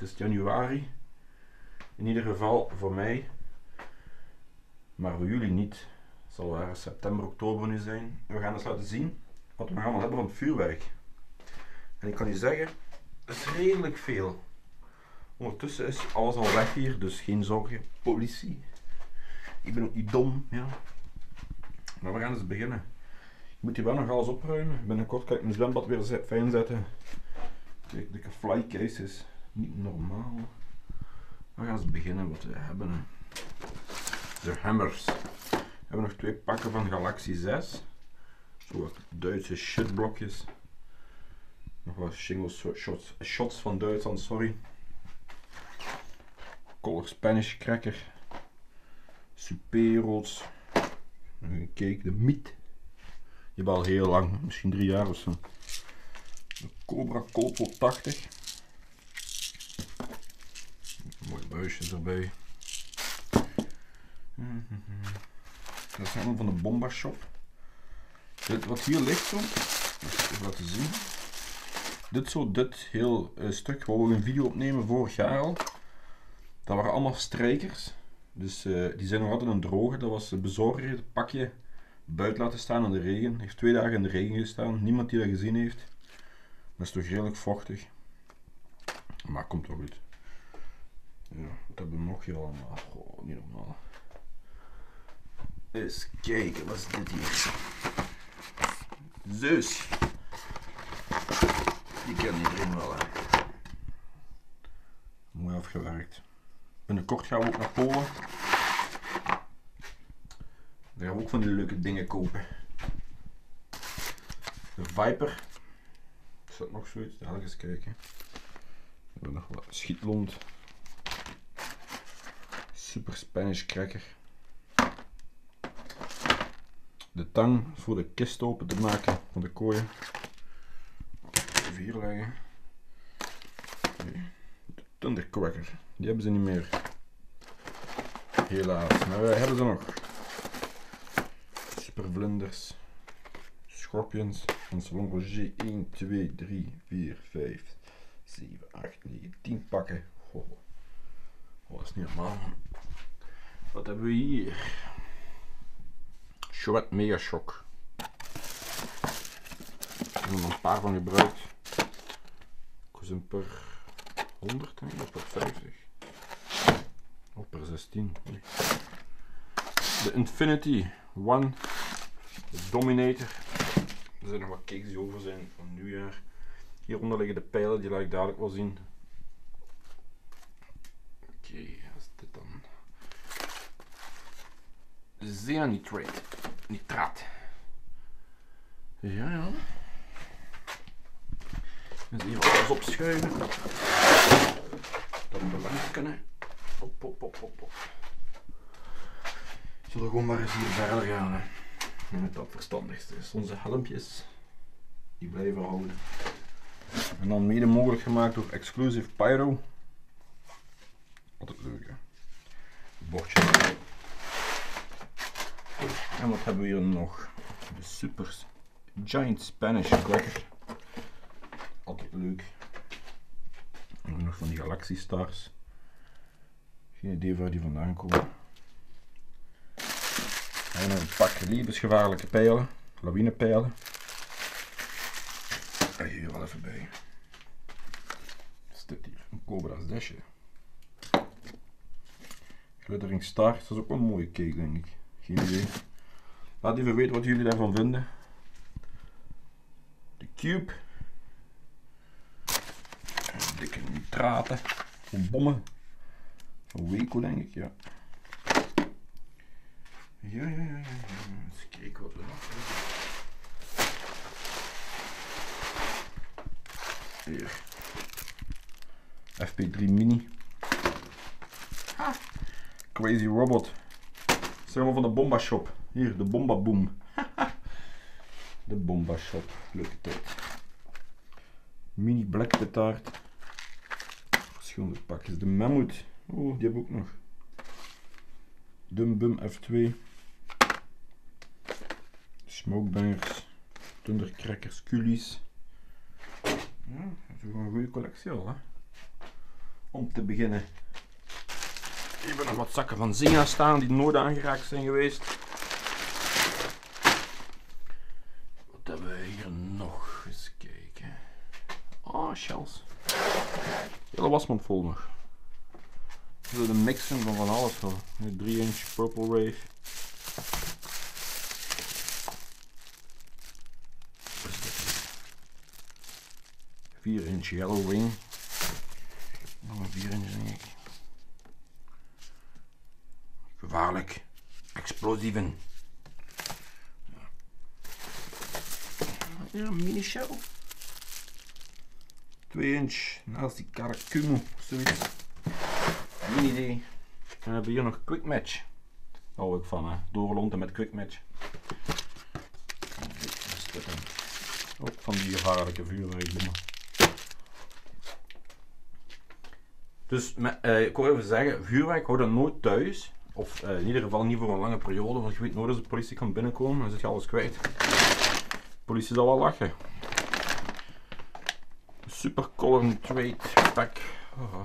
Het is januari, in ieder geval voor mij, maar voor jullie niet. Het zal wel september, oktober nu zijn. We gaan eens laten zien wat we allemaal hebben van vuurwerk. En ik kan je zeggen, het is redelijk veel. Ondertussen is alles al weg hier, dus geen zorgen. Politie. Ik ben ook niet dom, ja. Maar we gaan eens beginnen. Ik moet hier wel nog alles opruimen. Binnenkort kan ik mijn zwembad weer fijn zetten. Kijk, de flycase is niet normaal. We gaan eens beginnen wat we hebben. De hammers. We hebben nog twee pakken van Galaxy 6. Zo wat Duitse shitblokjes. Nog wat shingles shots, shots van Duitsland, sorry. Color Spanish cracker. Superos. Kijk, de Miet. Die hebben al heel lang, misschien drie jaar of zo. De Cobra Colpo 80. Mooi buisje erbij. Dat is allemaal van de Bomba Shop. Dit, wat hier ligt zo, even laten zien. Dit zo, dit heel uh, stuk, waar we een video opnemen vorig jaar al. Dat waren allemaal strijkers. Dus uh, die zijn nog altijd een droge. Dat was bezorger, het pakje buiten laten staan in de regen. Heeft twee dagen in de regen gestaan. Niemand die dat gezien heeft. Dat is toch redelijk vochtig. Maar komt wel goed. Ja, wat hebben we nog hier allemaal? Goh, niet normaal. Eens kijken, wat is dit hier? Zeus. Die kan iedereen wel. Mooi afgewerkt. Binnenkort gaan we ook naar Polen. Daar gaan we ook van die leuke dingen kopen. De Viper. Is dat nog zoiets? Ja, eens kijken. We hebben nog wat schietlont. Super Spanish cracker. De tang voor de kist open te maken van de kooien. Even hier leggen. De Thundercracker. Die hebben ze niet meer. Helaas. Maar wij hebben ze nog. Supervlinders. Scorpions. Van Salon Roger 1, 2, 3, 4, 5, 7, 8, 9, 10 pakken. Oh, oh, dat is niet normaal. Wat hebben we hier? Chouette Mega Shock. Ik heb er een paar van gebruikt. Ik per 100 denk ik, of per 50. Of per 16. De Infinity One. De Dominator. Er zijn nog wat cakes die over zijn van nieuwjaar. Hieronder liggen de pijlen, die laat ik dadelijk wel zien. Oké, wat is dit dan? Zeanitrate. Nitraat. Ja, ja. Dus hier alles opschuiven. Dat we langs kunnen. Hop, hop, hop, hop. Zullen we gewoon maar eens hier verder gaan. Hè. Het dat verstandigste is. Onze helmpjes, die blijven houden. En dan mede mogelijk gemaakt door Exclusive Pyro. Altijd leuk hè. Bordje. En wat hebben we hier nog? De Super Giant Spanish Cracker. Altijd leuk. En nog van die Galaxy Stars. Geen idee waar die vandaan komen. En een pak levensgevaarlijke pijlen, lawinepijlen. En hier wel even bij. Wat? Een Cobra's Dasje. Glittering Star, dat is ook wel een mooie cake denk ik. Geen idee. Laat even weten wat jullie daarvan vinden. De Cube. Dikke nitraten. Van bommen. Van Weco denk ik, ja. Ja, ja, ja, ja. Eens kijken wat we nog hebben. Hier. FP3 Mini. Crazy Robot. Zeg maar van de Bomba Shop. Hier, de Bomba Boom. de Bomba Shop. Leuke tijd. Mini Black Petard. Verschillende pakjes. De Mammoth. Oh, die heb ik ook nog. Dum Bum F2. Smokebangers. Thundercrackers. Kulies. Ja, dat is ook een goede collectie al, hè. Om te beginnen. Hier hebben nog wat zakken van Zinga staan die nooit aangeraakt zijn geweest. Wat hebben we hier nog? Eens kijken. Ah, shells. Hele wasmand vol nog. Zo de mixen van van alles wel. 3 inch Purple Rave. Wat is dit hier? 4 inch Yellow Wing. Nog een 4 inch denk. Gevaarlijk. Explosieven. Ja. Een mini shell. 2 inch naast die Karakumo of zoiets. Geen idee. En dan hebben we hier nog Quick Match. Daar hou ik van, hè. Doorlonten met Quick Match. Ook van die gevaarlijke vuurwerkbommen. Dus eh, ik wil even zeggen, vuurwerk hou dan nooit thuis. Of eh, in ieder geval niet voor een lange periode, want je weet nooit als de politie kan binnenkomen, dan zit je alles kwijt. De politie zal wel lachen. Super Color Trade Pack. Oh.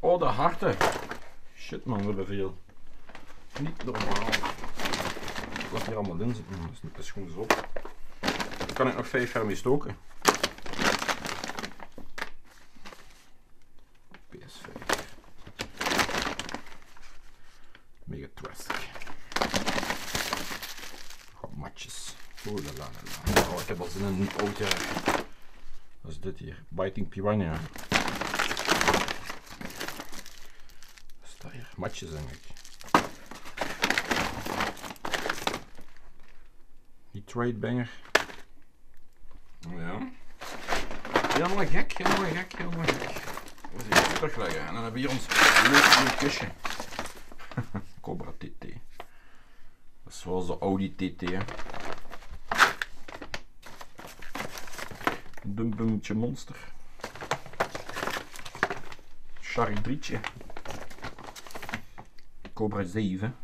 oh, de harten. Shit man, we hebben veel. Niet normaal. Wat hier allemaal in zit, dat is, niet, is gewoon zo. Dan kan ik nog vijf jaar mee stoken. Wat matjes. Oeh la la la. Oh, ik heb al zin in een oud jaar. Wat is dit hier? Biting Piranha. Wat is dat hier? Matjes denk ik. Die trade banger. Ja. Helemaal gek, helemaal gek, helemaal gek. We zien terugleggen. En dan hebben we hier ons leuk, leuk kistje. Cobra TT. Dat is zoals de Audi TT. Hè. Dumbummetje monster. Charidrietje. Cobra 7.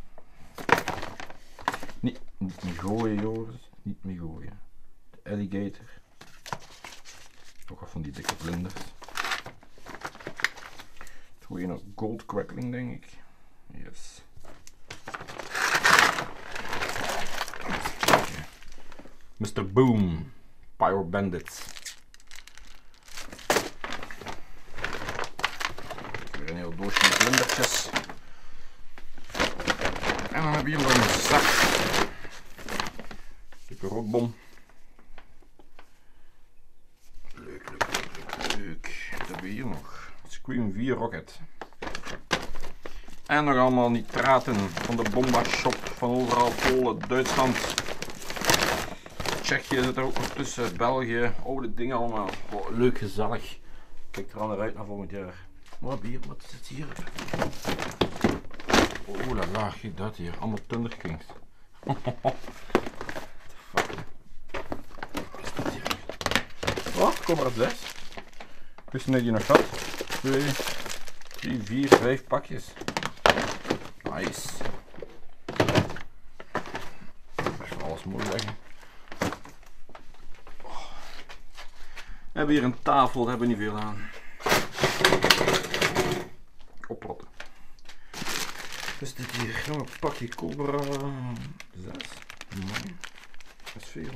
Nee, niet meer gooien, Joris. Niet meer gooien. De alligator. Toch wat van die dikke vlinders. Gewoon een gold crackling, denk ik. Yes. Mr. Boom. Pyro Bandits. Weer een heel doosje met. En dan hebben we hier nog een zak. Dikke. Leuk, leuk, leuk, leuk, leuk. Wat hebben we hier nog? Scream 4 Rocket. En nog allemaal nitraten van de Bomba Shop van overal Polen, Duitsland. Tsjechië zit er ook nog tussen, België, oude dingen allemaal. Oh, leuk, gezellig. Kijk er al naar uit naar volgend jaar. Wat hier, wat hier? Oh la la, kijk dat hier, allemaal Thunder Kings. Wat is dat hier? Oh, kom maar op 6. Ik wist niet dat je nog had. 2, 3, 4, 5 pakjes. Nice. Even alles mooi leggen. Oh. We hebben hier een tafel, daar hebben we niet veel aan. Oprotten. Dus dit hier, een pakje Cobra 6. Mooi. Dat is veel.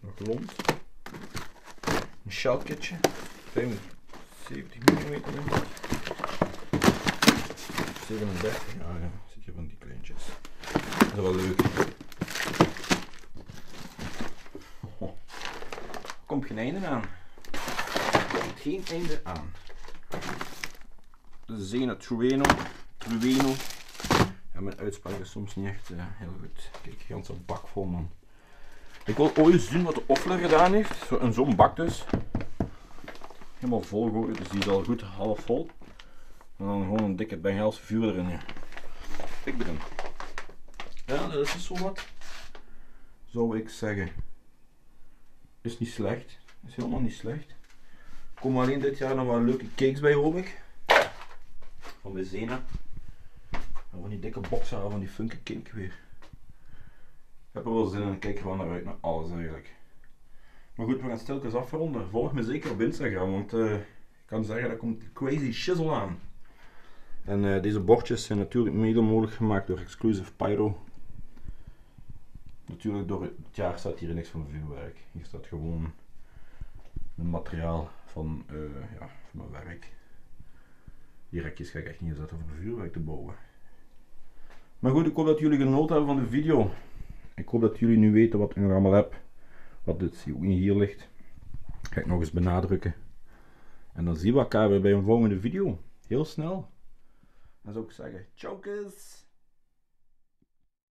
Nog rond. Een shellkitje. 75 mm denk ik. 37, ja, ja, zit je van die kleintjes. Dat is wel leuk. Oh. Komt geen einde aan. Geen einde aan. Zena Trueno. Trueno. Ja, mijn uitspraak is soms niet echt uh, heel goed. Kijk, een hele bak vol man. Ik wil ooit zien wat de Offler gedaan heeft. Zo, in zo'n bak dus. Helemaal vol gooien, dus die is al goed half vol. En dan gewoon een dikke Bengaalse vuur erin. Kijk erin. Ja, dat is zo wat. Zou ik zeggen. Is niet slecht. Is helemaal niet slecht. Komen alleen dit jaar nog wel leuke cakes bij hoop ik. Van bij Zena. En van die dikke boxen van die funky cake weer. Ik heb er wel zin in. Ik kijk gewoon naar uit naar alles eigenlijk. Maar goed, we gaan stilkens afronden. Volg me zeker op Instagram, want eh, ik kan zeggen, dat komt crazy shizzle aan. En eh, deze bordjes zijn natuurlijk mede mogelijk gemaakt door Exclusive Pyro. Natuurlijk door het jaar staat hier niks van vuurwerk. Hier staat gewoon materiaal van, eh, ja, mijn werk. Die rekjes ga ik echt niet zetten voor vuurwerk te bouwen. Maar goed, ik hoop dat jullie genoten hebben van de video. Ik hoop dat jullie nu weten wat ik nog allemaal heb. Wat dit hier ligt. Ga ik nog eens benadrukken. En dan zien we elkaar weer bij een volgende video. Heel snel. Dan zou ik zeggen, ciao